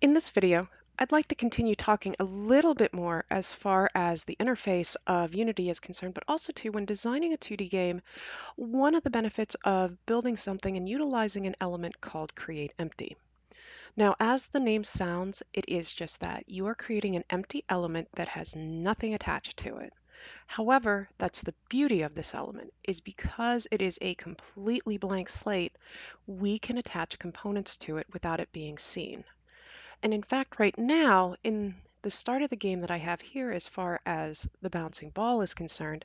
In this video, I'd like to continue talking a little bit more as far as the interface of Unity is concerned, but also too when designing a 2D game, one of the benefits of building something and utilizing an element called create empty. Now, as the name sounds, it is just that. You are creating an empty element that has nothing attached to it. However, that's the beauty of this element, is because it is a completely blank slate, we can attach components to it without it being seen. And in fact, right now, in the start of the game that I have here, as far as the bouncing ball is concerned,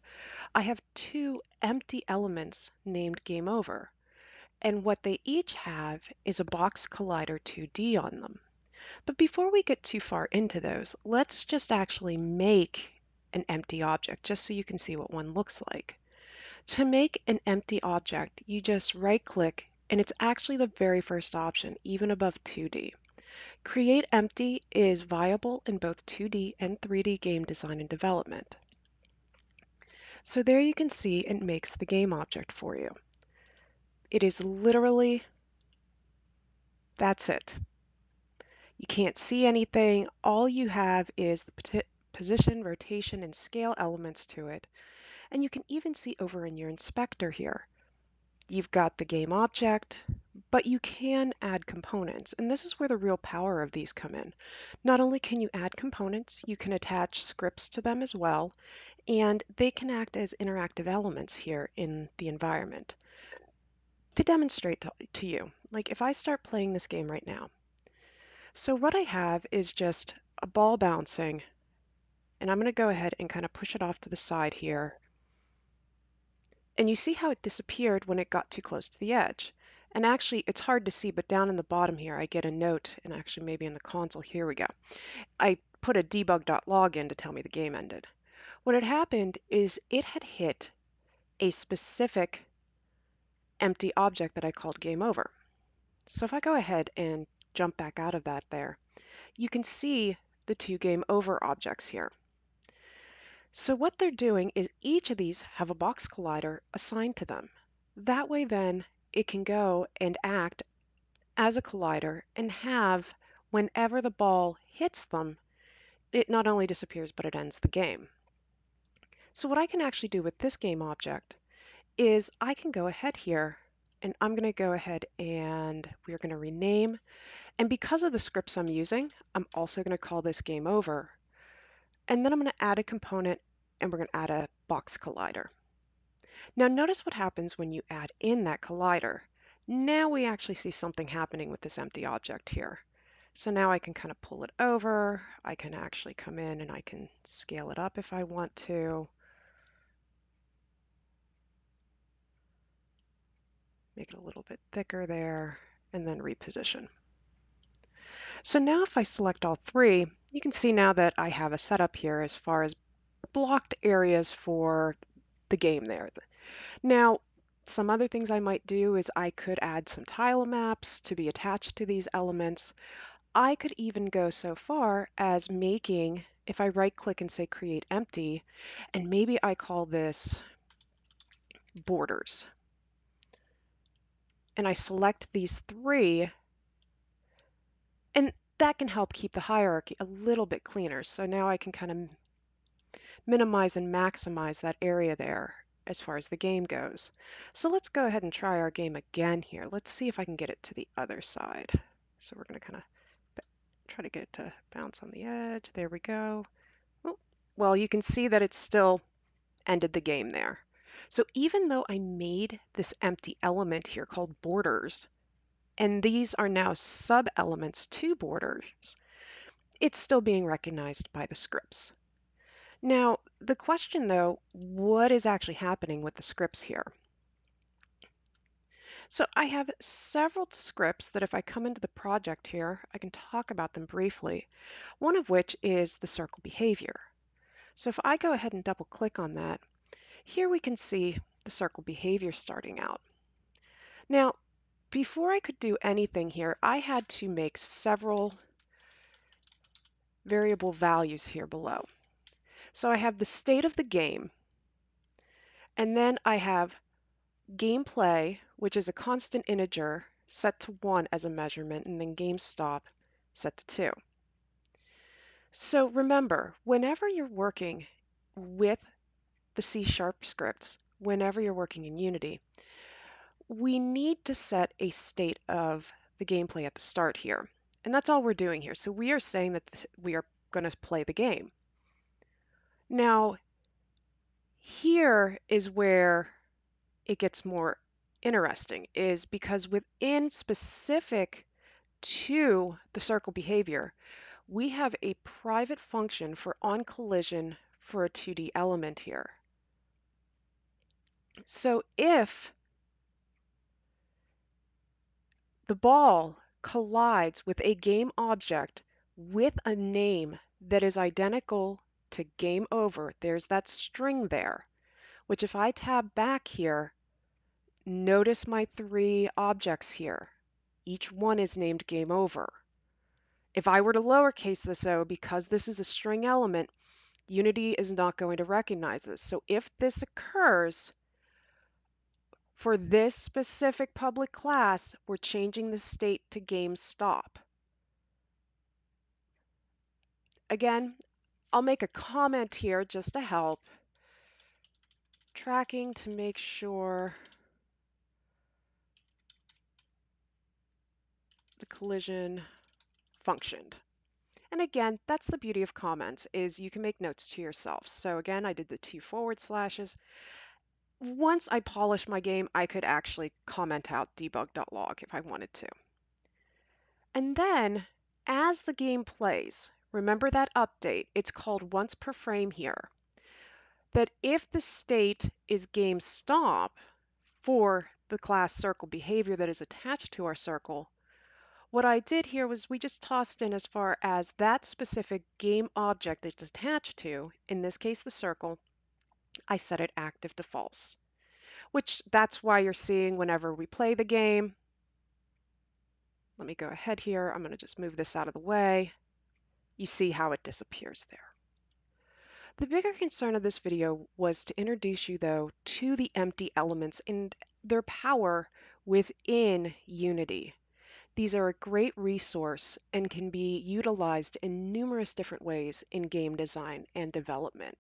I have two empty elements named Game Over. And what they each have is a box collider 2D on them. But before we get too far into those, let's just actually make an empty object, just so you can see what one looks like. To make an empty object, you just right click, and it's actually the very first option, even above 2D. Create Empty is viable in both 2D and 3D game design and development. So there you can see it makes the game object for you. It is literally, that's it. You can't see anything. All you have is the position, rotation, and scale elements to it. And you can even see over in your inspector here. You've got the game object, but you can add components. And this is where the real power of these come in. Not only can you add components, you can attach scripts to them as well, and they can act as interactive elements here in the environment. To demonstrate to, to you, like if I start playing this game right now, so what I have is just a ball bouncing, and I'm going to go ahead and kind of push it off to the side here. And you see how it disappeared when it got too close to the edge. And actually, it's hard to see, but down in the bottom here, I get a note, and actually maybe in the console, here we go. I put a debug.log in to tell me the game ended. What had happened is it had hit a specific empty object that I called game over. So if I go ahead and jump back out of that there, you can see the two game over objects here. So what they're doing is each of these have a box collider assigned to them. That way then it can go and act as a collider and have whenever the ball hits them, it not only disappears but it ends the game. So what I can actually do with this game object is I can go ahead here and I'm going to go ahead and we're going to rename and because of the scripts I'm using, I'm also going to call this game over. And then I'm going to add a component and we're going to add a box collider. Now notice what happens when you add in that collider. Now we actually see something happening with this empty object here. So now I can kind of pull it over. I can actually come in and I can scale it up if I want to. Make it a little bit thicker there and then reposition. So now if I select all three, you can see now that I have a setup here as far as blocked areas for the game there. Now, some other things I might do is I could add some tile maps to be attached to these elements. I could even go so far as making, if I right click and say create empty, and maybe I call this borders. And I select these three and that can help keep the hierarchy a little bit cleaner. So now I can kind of minimize and maximize that area there as far as the game goes. So let's go ahead and try our game again here. Let's see if I can get it to the other side. So we're going to kind of try to get it to bounce on the edge. There we go. Well, you can see that it still ended the game there. So even though I made this empty element here called borders, and these are now sub-elements to borders, it's still being recognized by the scripts. Now, the question though, what is actually happening with the scripts here? So I have several scripts that if I come into the project here, I can talk about them briefly. One of which is the circle behavior. So if I go ahead and double click on that, here we can see the circle behavior starting out. Now, before I could do anything here, I had to make several variable values here below. So I have the state of the game, and then I have gameplay, which is a constant integer set to 1 as a measurement, and then game stop set to 2. So remember, whenever you're working with the C Sharp scripts, whenever you're working in Unity, we need to set a state of the gameplay at the start here. And that's all we're doing here. So we are saying that we are going to play the game. Now, here is where it gets more interesting is because within specific to the circle behavior, we have a private function for on collision for a 2D element here. So if the ball collides with a game object with a name that is identical to game over, there's that string there, which if I tab back here, notice my three objects here. Each one is named game over. If I were to lowercase this o, because this is a string element, Unity is not going to recognize this. So if this occurs, for this specific public class, we're changing the state to game stop. Again, I'll make a comment here just to help. Tracking to make sure the collision functioned. And again, that's the beauty of comments is you can make notes to yourself. So again, I did the two forward slashes. Once I polish my game, I could actually comment out debug.log if I wanted to. And then as the game plays, remember that update, it's called once per frame here, that if the state is game stop for the class circle behavior that is attached to our circle, what I did here was we just tossed in as far as that specific game object it's attached to, in this case the circle, I set it active to false, which that's why you're seeing whenever we play the game. Let me go ahead here. I'm going to just move this out of the way. You see how it disappears there. The bigger concern of this video was to introduce you though to the empty elements and their power within Unity. These are a great resource and can be utilized in numerous different ways in game design and development.